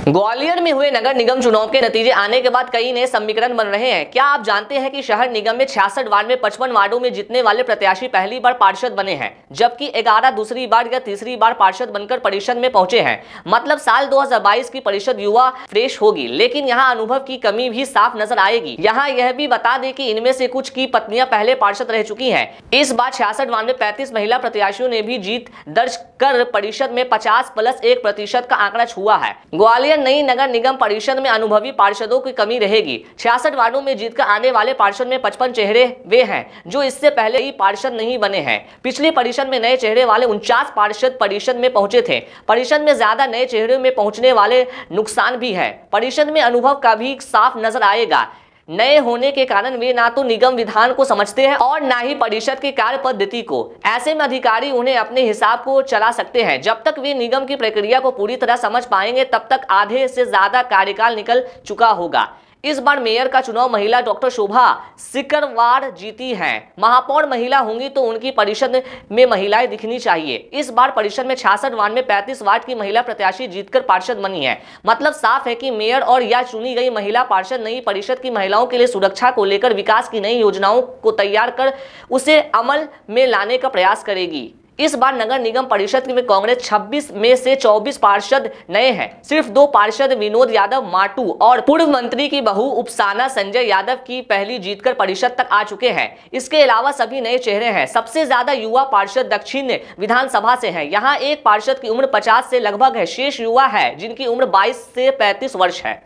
ग्वालियर में हुए नगर निगम चुनाव के नतीजे आने के बाद कई नए समीकरण बन रहे हैं। क्या आप जानते हैं कि शहर निगम में छियासठ वार्ड में पचपन वार्डों में जीतने वाले प्रत्याशी पहली बार पार्षद बने हैं, जबकि ग्यारह दूसरी बार या तीसरी बार पार्षद बनकर परिषद में पहुँचे हैं। मतलब साल 2022 की परिषद युवा फ्रेश होगी, लेकिन यहाँ अनुभव की कमी भी साफ़ नज़र आएगी। यहाँ यह भी बता दें की इनमें से कुछ की पत्नियाँ पहले पार्षद रह चुकी है। इस बार छियासठ वार्ड में पैंतीस महिला प्रत्याशियों ने भी जीत दर्ज कर परिषद में पचास प्लस एक प्रतिशत का आंकड़ा छुआ है। ग्वालियर नई नगर निगम परिषद में अनुभवी पार्षदों की कमी रहेगी। छियासठ वार्डो में जीतकर आने वाले पार्षद में पचपन चेहरे वे हैं, जो इससे पहले ही पार्षद नहीं बने हैं। पिछले परिषद में नए चेहरे वाले उनचास पार्षद परिषद में पहुँचे थे। परिषद में ज़्यादा नए चेहरे में पहुँचने वाले नुकसान भी है। परिषद में अनुभव का भी साफ़ नज़र आएगा। नए होने के कारण वे ना तो निगम विधान को समझते हैं और ना ही परिषद की कार्य पद्धति को। ऐसे में अधिकारी उन्हें अपने हिसाब को चला सकते हैं। जब तक वे निगम की प्रक्रिया को पूरी तरह समझ पाएँगे, तब तक आधे से ज़्यादा कार्यकाल निकल चुका होगा। इस बार मेयर का चुनाव महिला डॉक्टर शोभा सिकरवार जीती हैं। महापौर महिला होंगी तो उनकी परिषद में महिलाएँ दिखनी चाहिए। इस बार परिषद में छियासठ वार्ड में 35 वार्ड की महिला प्रत्याशी जीतकर पार्षद बनी है। मतलब साफ़ है कि मेयर और या चुनी गई महिला पार्षद नई परिषद की महिलाओं के लिए सुरक्षा को लेकर विकास की नई योजनाओं को तैयार कर उसे अमल में लाने का प्रयास करेगी। इस बार नगर निगम परिषद में कांग्रेस 26 में से 24 पार्षद नए हैं। सिर्फ़ दो पार्षद विनोद यादव, माटू और पूर्व मंत्री की बहू उपसाना संजय यादव की पहली जीतकर परिषद तक आ चुके हैं। इसके अलावा सभी नए चेहरे हैं। सबसे ज़्यादा युवा पार्षद दक्षिण विधानसभा से है। यहाँ एक पार्षद की उम्र पचास से लगभग है। शेष युवा है, जिनकी उम्र बाईस से पैंतीस वर्ष है।